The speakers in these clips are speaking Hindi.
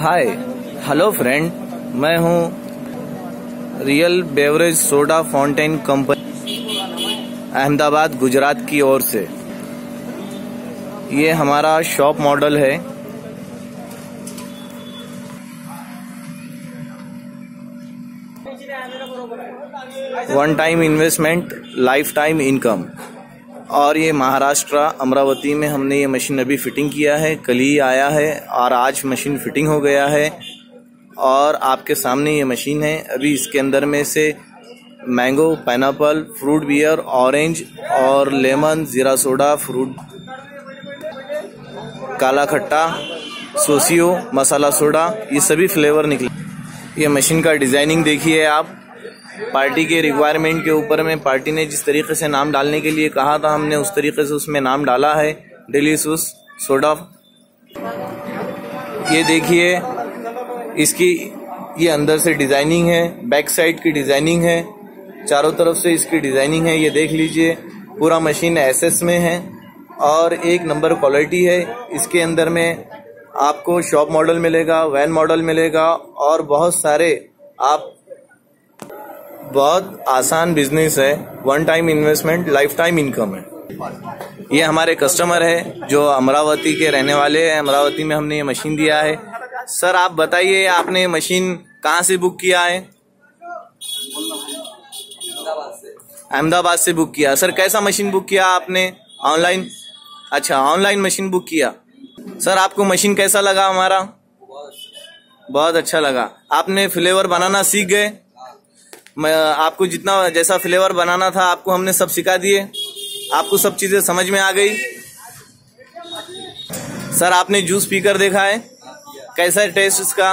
हाय हेलो फ्रेंड मैं हूँ real beverage soda fountain company Ahmedabad, Gujarat की ओर से। ये हमारा शॉप मॉडल है। One time investment life time income और ये महाराष्ट्र, अमरावती में हमने ये मशीन अभी फिटिंग किया है। कल ही आया है और आज मशीन फिटिंग हो गया है और आपके सामने ये मशीन है। अभी इसके अंदर में से mango pineapple fruit beer orange और लेमन जीरा सोडा फ्रूट काला खट्टा, सोसियो, मसाला सोडा, ये सभी फ्लेवर निकले। ये मशीन का डिज़ाइनिंग देखिए आप। पार्टी के रिक्वायरमेंट के ऊपर में पार्टी ने जिस तरीके से नाम डालने के लिए कहा था, हमने उस तरीके से उसमें नाम डाला है डिलीसूस सोडा। ये देखिए, इसकी, ये अंदर से डिज़ाइनिंग है बैक साइड की डिज़ाइनिंग है, चारों तरफ़ से इसकी डिज़ाइनिंग है, ये देख लीजिए, पूरा मशीन एसएस में है, और एक नंबर क्वालिटी है, इसके अंदर में आपको शॉप मॉडल मिलेगा वैन मॉडल मिलेगा, और बहुत सारे आप बहुत आसान बिज़नेस है one time investment life time income है। ये हमारे कस्टमर है, जो अमरावती के रहने वाले हैं। अमरावती में हमने ये मशीन दिया है। सर आप बताइए, आपने मशीन कहाँ से बुक किया है? अहमदाबाद से बुक किया। सर कैसा मशीन बुक किया आपने? ऑनलाइन अच्छा ऑनलाइन मशीन बुक किया। सर आपको मशीन कैसा लगा हमारा? बहुत अच्छा लगा। आपने फ्लेवर बनाना सीख गए? मैं, आपको जितना जैसा फ्लेवर बनाना था, आपको हमने सब सिखा दिए। आपको सब चीज़ें समझ में आ गई। सर, आपने जूस पीकर देखा है, कैसा है टेस्ट इसका?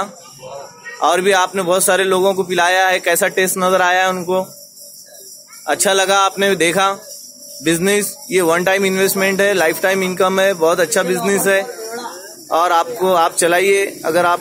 और भी आपने बहुत सारे लोगों को पिलाया है, कैसा टेस्ट नज़र आया है उनको? अच्छा लगा आपने देखा। बिज़नेस ये वन टाइम इन्वेस्टमेंट है लाइफ टाइम इनकम है, बहुत अच्छा बिज़नेस है। और आपको, आप चलाइए, अगर आप